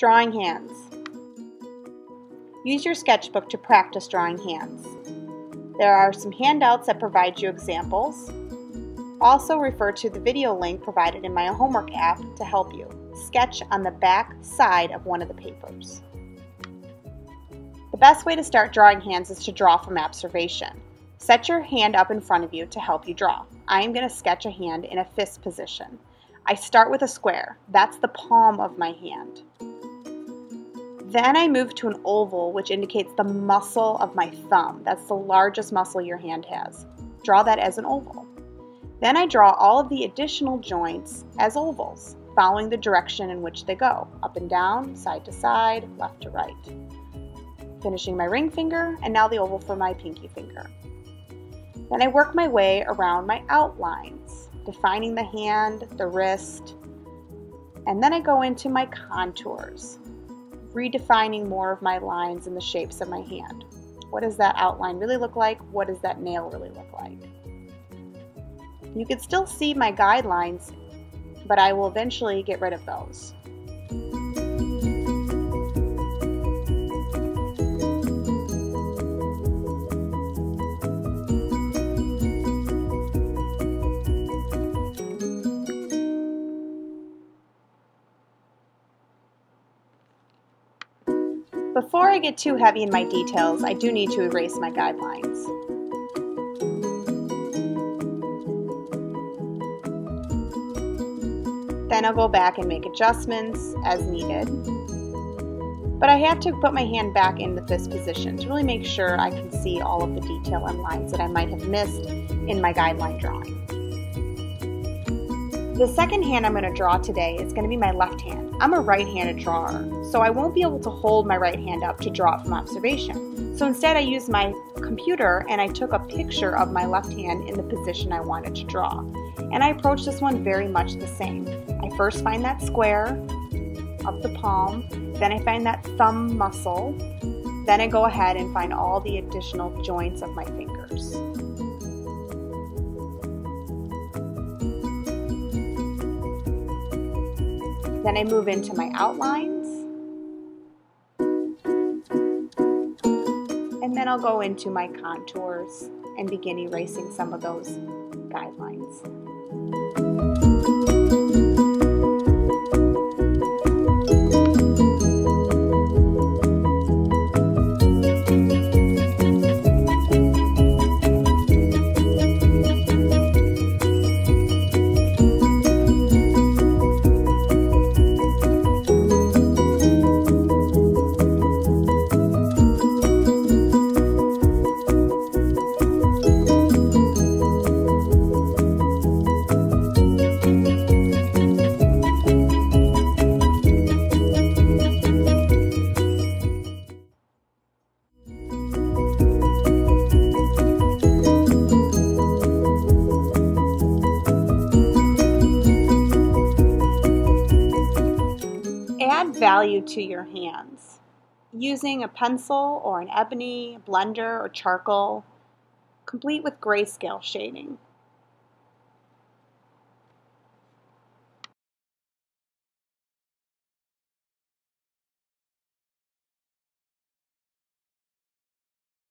Drawing hands. Use your sketchbook to practice drawing hands. There are some handouts that provide you examples. Also refer to the video link provided in my homework app to help you. Sketch on the back side of one of the papers. The best way to start drawing hands is to draw from observation. Set your hand up in front of you to help you draw. I am going to sketch a hand in a fist position. I start with a square. That's the palm of my hand. Then I move to an oval, which indicates the muscle of my thumb. That's the largest muscle your hand has. Draw that as an oval. Then I draw all of the additional joints as ovals, following the direction in which they go, up and down, side to side, left to right. Finishing my ring finger, and now the oval for my pinky finger. Then I work my way around my outlines, defining the hand, the wrist, and then I go into my contours, redefining more of my lines and the shapes of my hand. What does that outline really look like? What does that nail really look like? You can still see my guidelines, but I will eventually get rid of those. Before I get too heavy in my details, I do need to erase my guidelines. Then I'll go back and make adjustments as needed. But I have to put my hand back into this position to really make sure I can see all of the detail and lines that I might have missed in my guideline drawing. The second hand I'm going to draw today is going to be my left hand. I'm a right-handed drawer, so I won't be able to hold my right hand up to draw it from observation. So instead I used my computer and I took a picture of my left hand in the position I wanted to draw. And I approached this one very much the same. I first find that square of the palm, then I find that thumb muscle, then I go ahead and find all the additional joints of my fingers. Then I move into my outlines. And then I'll go into my contours and begin erasing some of those guidelines. Add value to your hands using a pencil or an ebony, blender, or charcoal, complete with grayscale shading.